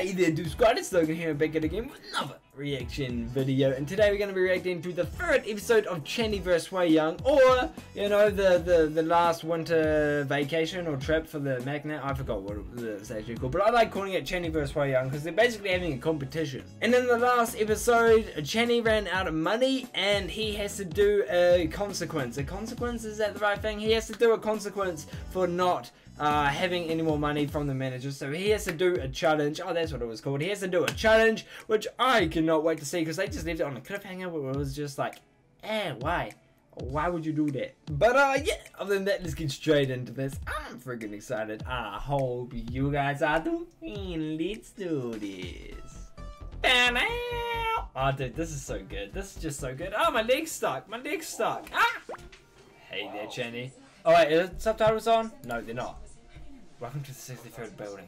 Hey there, Dude Squad, it's Logan here back at again with another reaction video, and today we're going to be reacting to the third episode of Chani vs. Hwiyoung, or, you know, the, the, the last winter vacation or trip for the magnet, I forgot what it's actually called, but I like calling it Chani vs. Hwiyoung because they're basically having a competition. And in the last episode, Chani ran out of money, and he has to do a consequence. A consequence, is that the right thing? He has to do a consequence for not uh, having any more money from the manager. So he has to do a challenge. Oh, that's what it was called. He has to do a challenge, which I cannot wait to see because they just left it on a cliffhanger where it was just like, eh, why? Why would you do that? But uh, yeah, other than that, let's get straight into this. I'm freaking excited. I hope you guys are too. Let's do this. Oh, dude, this is so good. This is just so good. Oh, my leg's stuck. My leg's stuck. Ah! Hey there, Jenny. Oh, wait, are the subtitles on? No, they're not. Welcome to the 63rd building.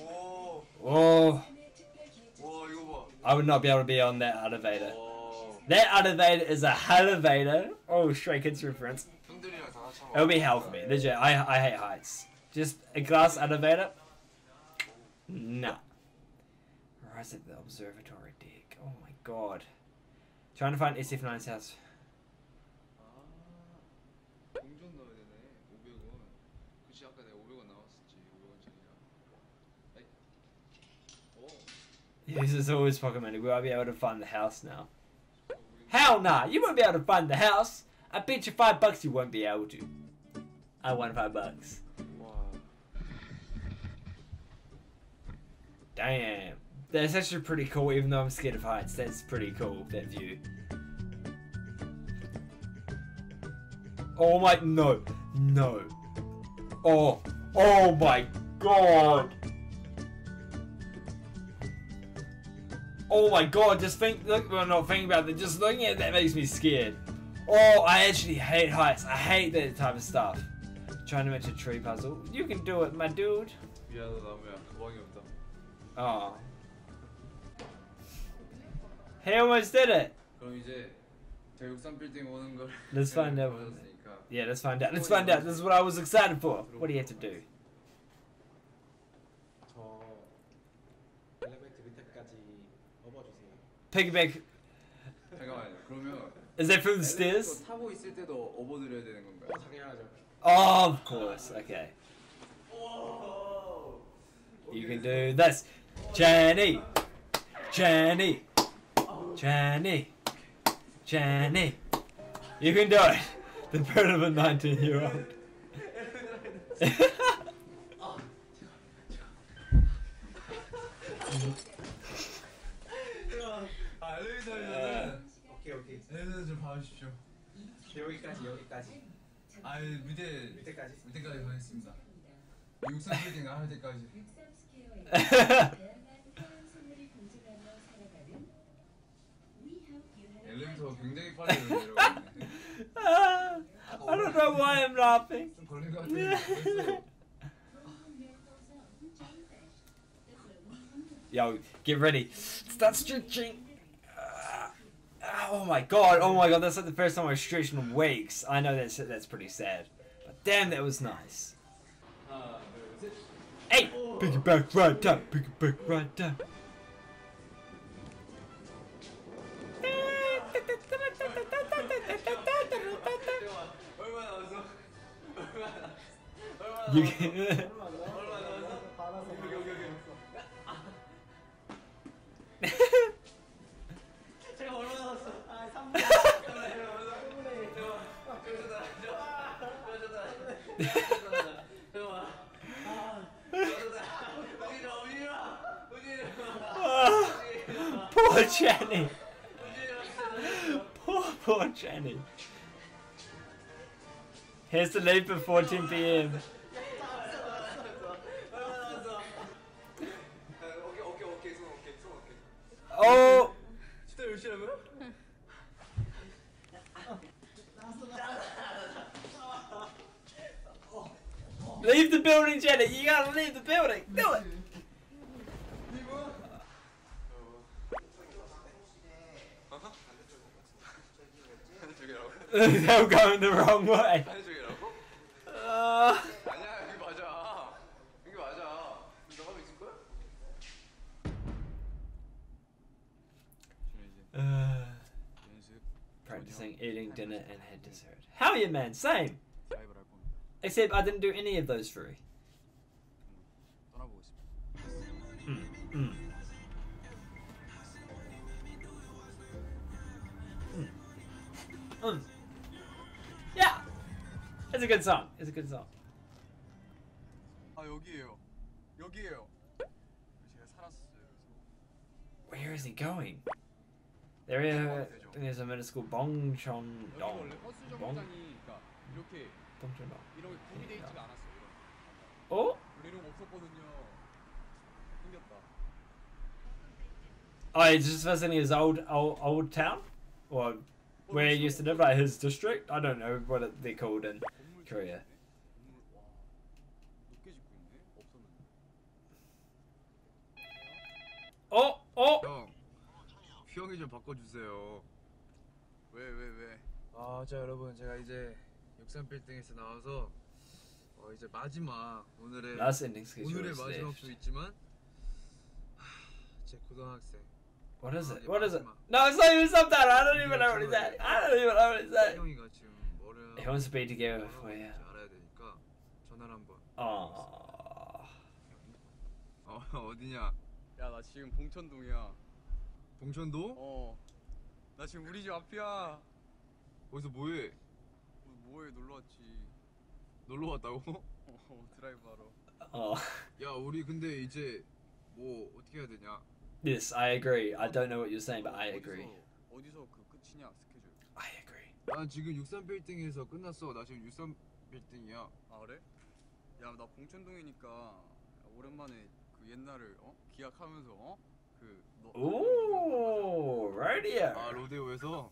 오, Whoa. 와 이거 봐. I would not be able to be on that elevator. 와, That elevator is a elevator. Oh, Stray Kids reference. 형들이랑 다 같이 한번 It'll be hell for me. Legit, I, I hate heights. Just a glass elevator? Nah. Rise at the observatory deck. Oh my god. Trying to find SF9's house. 그치 아까 내가 500원 나왔었지. 500원짜리야. 에이. 오. This is always pocket money. Will I be able to find the house now? 어, 우리 Hell nah, you won't be able to find the house. I bet you five bucks you won't be able to. I won five bucks. 와. Damn. That's actually pretty cool, even though I'm scared of heights. That's pretty cool, that view. Oh my, no, no. Oh, oh my god. Oh my god, just think, look, well not thinking about it, just looking at that makes me scared. Oh, I actually hate heights. I hate that type of stuff. Trying to match a tree puzzle. You can do it, my dude. 미안하다 나무야. 가방이 없다. Oh. He almost did it. 그럼 이제 저 63 빌딩 오는 걸 Let's find out. 보여줬으니까. Yeah, let's find out. Let's find out. This is what I was excited for. What do you have to do? 저 엘리베이터 밑에까지 업어주세요. Piggyback. 잠깐만요. 그러면 Is that through the 엘리베이터 stairs? 타고 있을 때도 업어드려야 되는 건가요? 어, 당연하죠. Oh, of course. Okay. You can do this. Jenny. Jenny. Jenny. Jenny. You can do it. The bird of a 19 year old. 아 엘리베이터에서는 오케이 오케이. 엘리베이터 좀 봐주십시오. 여기까지 여기까지 아 밑에 밑에까지. 밑에까지 가겠습니다. 63 빌딩 나갈 때까지. 엘리베이터 굉장히 빨리 내려가네. I don't know why I'm laughing. Yo, get ready. Start stretching. Ah, oh my god, oh my god, that's like the first time I've stretched in weeks. I know that's that's pretty sad. But damn, that was nice. Uh, hey! Pick it back right up, pick it back right up. 얼마나 얼마나 여기는 얼마 남았어? 받아서 여기 여기 여기 제가 얼마 남았어? 아 3분 제가 얼마 남았어? 잠깐만 잠깐만 잠깐만 잠깐만 아 우진아 Poor Jenny Poor poor Jenny Here's the leave before 10 p.m. oh! leave the building, Janet! You gotta leave the building! Do it! They're going the wrong way. dinner and had dessert. Hell yeah, man, same. Except I didn't do any of those three. Mm, mm. Yeah, it's a good song. It's a good song. Where is he going? There is a middle school Bongcheon-dong. Bong? Bongcheon-dong. 어? Oh, he's just visiting his old, old old town, or where he used to live, like his district. I don't know what it, they're called in Korea. Oh, oh. 형, 휘영이 좀 바꿔주세요. 왜, 왜, 왜? 아, 자 여러분, 제가 이제 63 빌딩에서 나와서 어, 이제 마지막 오늘의 Last ending schedule 오늘의 is 마지막도 left. 있지만 하, 제 고등학생 What is 아, it? What is it? 마지막. No, it's not even subtitle. I don't even know what he's saying. I don't even know what he's saying. 휘영이가 지금 뭐를 He wants to be together for you. 하는지 알아야 되니까 전화를 한번. Oh. 어, 어디냐? 야, 나 지금 봉천동이야. 봉천동? 어. 나 지금 우리 집 앞이야. 거기서 뭐해? 뭐해 놀러 왔지. 놀러 왔다고? 어, 드라이브 하러. Oh. 야, 우리 근데 이제 뭐 어떻게 해야 되냐? Yes, I agree. I don't know what you're saying, but I agree. 어디서 그 끝이냐 스케줄? I agree. 난 지금 63 빌딩에서 끝났어. 나 지금 63 빌딩이야. 아 그래? 야, 나 봉천동이니까 오랜만에 그 옛날을 어? 기약하면서 어? 그너 Ooh, radio. 아 로데오에서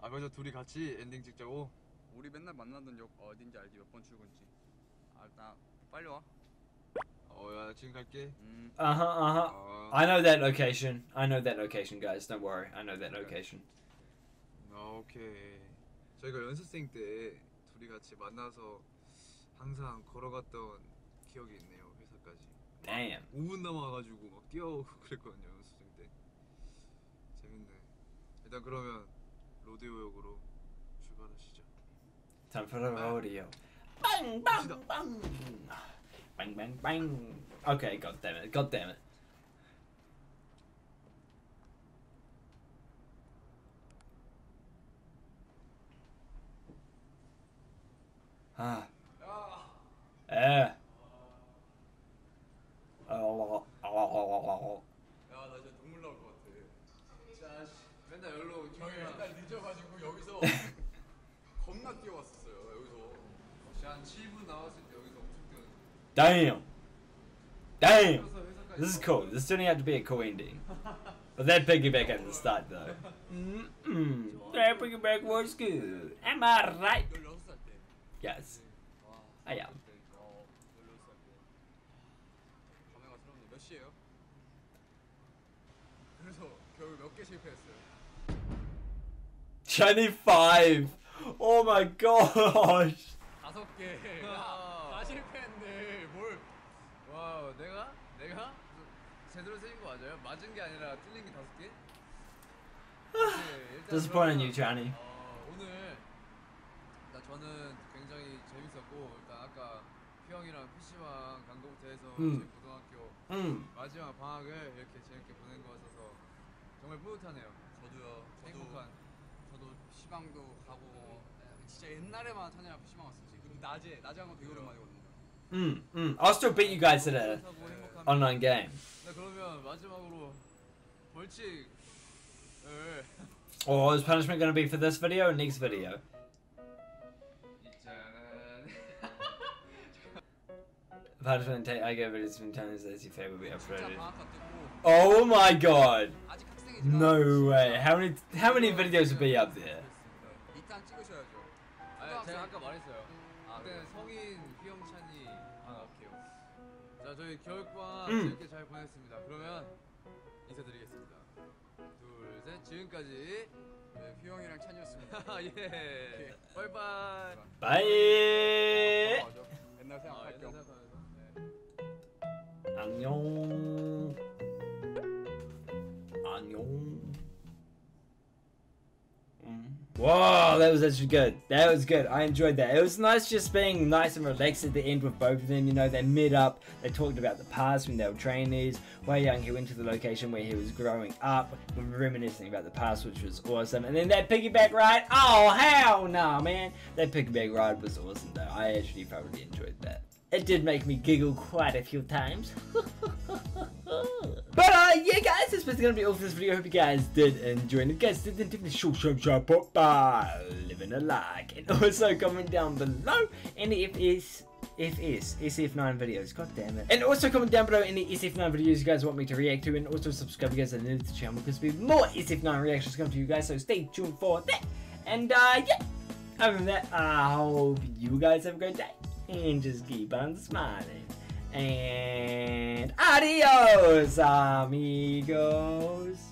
아 그래서 둘이 같이 엔딩 찍자고 우리 맨날 만나던 역 어딘지 알지 몇 번 출근지 아 나 빨리 와 어야 지금 갈게 음 Uh huh. Uh huh. 어, I know that location. I know that location, guys. Don't worry. I know that location. 아, 오케이 저희가 연습생 때 둘이 같이 만나서 항상 걸어갔던 기억이 있네요 Damn. 5분 남아가지고 막 뛰어오고 그랬거든요 연습생 때 재밌네 일단 그러면 로데오역으로 출발하시죠 bang. Bang, bang, bang. Okay, god damn it. God damn it. Ah. Eh. Damn. Damn. This is cool. This is turning out to be a cool ending. But that piggyback at the start, though. Mm-mm. That piggyback was good. Am I right? Yes. I am. Twenty-five. Oh my gosh. 와, 내가 내가 제대로 세인 거 맞아요? 맞은 게 아니라 틀린 게 다섯 개? 네, 일단 Disappointing you, Johnny. 어, 오늘 일단 저는 굉장히 재밌었고 일단 아까 휘영이랑 PC방 해서 음. 제 고등학교 Mm. 마지막 방학을 이렇게 재밌게 보낸 것 같아서 정말 뿌듯하네요. 저도요. 행복한. 저도 PC방도 가고 진짜 옛날에만 찬이랑 PC방 왔었지. 그리고 낮에 낮에 한 건 되게 오랜만이거든요. Mm, mm. I'll still beat you guys in a online game. Or oh, is punishment going to be for this video and next video? punishment take I give it as many times as your favorite will be uploaded. Oh my god! No way! How many how many videos will be up there? 자, 저희 겨울방학 음. 재밌게 잘 보냈습니다. 그러면 인사드리겠습니다. 둘, 셋. 지금까지 네, 휘영이랑 찬이었습니다. 예. 바이바이. Bye. 옛날 아, 생각할 겸. 안녕. 안녕. Whoa, that was actually good. That was good. I enjoyed that. It was nice just being nice and relaxed at the end with both of them. You know, they met up, they talked about the past when they were trainees. Hwiyoung, he went to the location where he was growing up, reminiscing about the past, which was awesome. And then that piggyback ride, oh, hell no, man. That piggyback ride was awesome, though. I actually thoroughly enjoyed that. It did make me giggle quite a few times. but uh, yeah guys, this basically gonna be all for this video. I hope you guys did enjoy. And if you guys did, then definitely show some support by leaving a like. And also comment down below any FS FS, SF9 videos, god damn it. And also comment down below any SF9 videos you guys want me to react to and also subscribe you guys are new to the channel because we have more SF9 reactions coming to you guys, so stay tuned for that. And uh, yeah, other than that, I hope you guys have a great day and just keep on smiling. And adios, amigos.